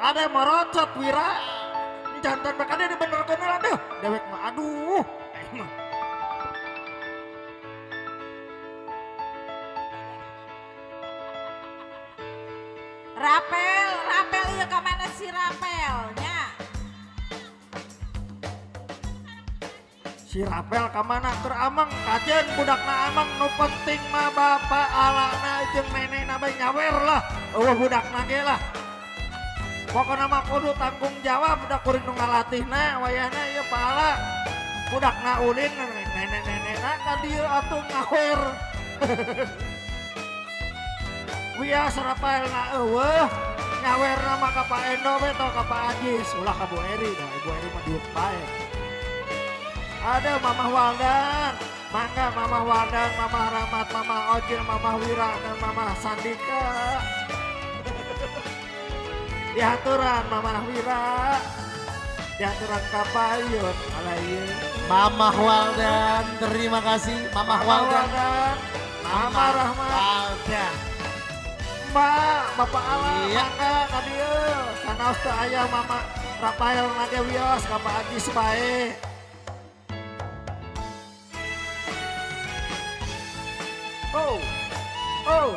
ada merocot wira. Jantan bakal dia bener bener aduh dewek mah aduh. Eh. Rapel, rapel iya ke mana si rapelnya? si Rapel ke mana? Teramang kajen budakna amang nu penting mah bapak alana jeung nenek nabai nyawer lah. Eueuh budakna ge lah pokokna mah kudu tanggung jawab budak kuring nu ngalatihna wayahna ieu pahala budakna ulin nenek-nenekna ka dieu atuh ngawer Wias Rapel na eueuh nyawer nama ka Pak Endo tau ka Pak Ajis ulah ka Bu Eri dah Ibu Eri mah diuk bae ada Mamah Waldan, Mangga Mamah Waldan, Mamah Rahmat, Mamah Ojil, Mamah Wira, dan Mamah Sandika. Diaturan Mamah Wira, diaturan Kapayun, alayun. Mamah Waldan, terima kasih Mamah Waldan. Mamah Rahmat, Waldan. Mbak, Bapak Ala, Iya. Mangga, kadieu. Sanaos teu aya Mama Rafael nage wios ka Pak bae. Oh, oh,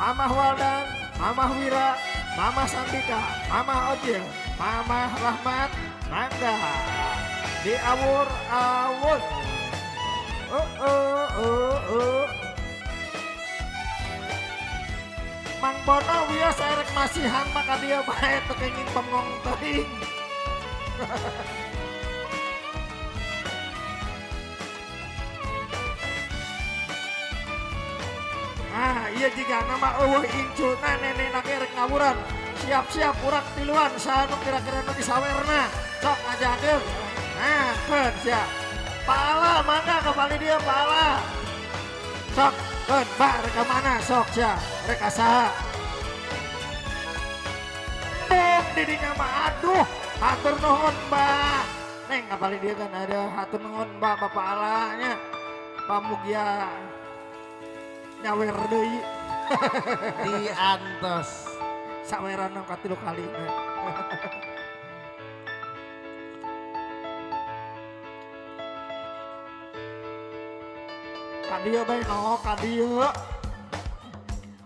Mama Waldan, Mama Wira, Mama Sandika, Mama Ojil, Mama Rahmat, Mangga, di awur awur. Oh, oh, oh, oh. Mang Bono wios erek masihan maka dia bae teu kenging pemong iya jika nama eueuh incuna nenek nak erek ngawuran. Siap-siap urang tiluan sanu kira-kira nu disawerna. Sok ajakeun. Nah, keun sia. Pala mangga kembali dia pala. Sok, keun, Mbak rek mana sok sia. Rek saha? Bom didinya mah aduh, hatur nuhun Mbak. Neng kembali dia kan ada hatur nuhun Mbak Bapak Alanya. Pamugia nyawer deui. Diantos. saweran nang katilu kali Kadia bae no kadia.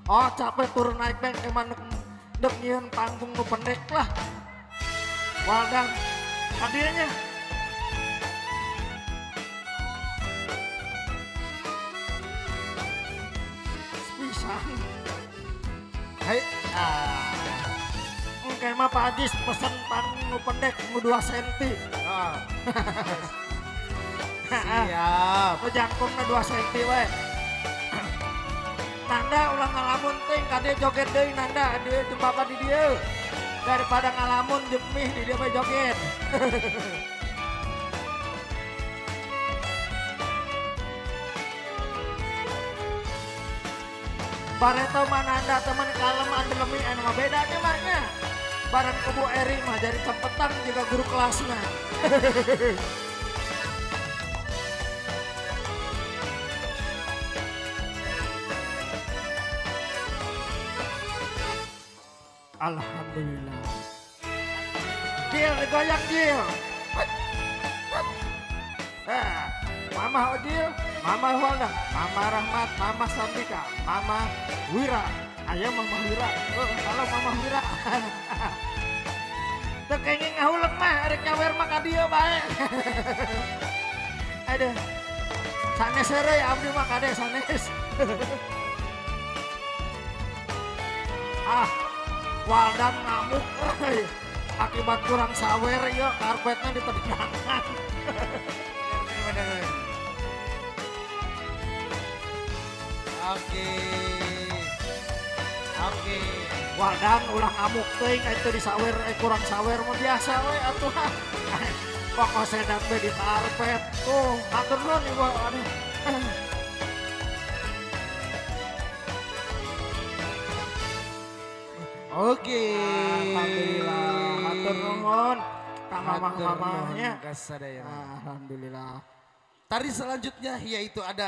Oh capek turun naik beng emang dek nyieun panggung nu pendek lah. Waldan kadianya. Hai. Ah. Oke mah Pak Ajis pesen panggung nu pendek nu 2 cm. Oh. Siap. Nu jangkungna 2 cm we. Nanda ulah ngalamun ting kade joget deui Nanda dia jeung bapak di dieu. Daripada ngalamun jemih di mah joget. Bareto mah Nanda teman kalem andelemi anu bedanya mah nya. Barang kebu Eri mah jadi cempetang juga guru kelasnya. Alhamdulillah. Gil, digoyang Gil. Mama Odil, Mama Walda, Mama Rahmat, Mama Sandika, Mama Wira. Ayo Mama Wira. Oh, Mama Wira. Teu kenging ngahuleng mah, rek nyawer mah ka dieu bae. Aduh. Sanes heureuy abdi mah kade sanes. ah, Waldan ngamuk. Akibat kurang sawer ya karpetnya ditendangan. Oke. Oke. Waldan ulah ngamuk teuing itu di sawer eh, kurang sawer mah biasa we atuh. Pokok sedan teh di karpet. Tuh, atur nuhun ibu. Aduh. Oke. Alhamdulillah, hatur nuhun Hatur nuhun kasadayana. Alhamdulillah. Tari selanjutnya yaitu ada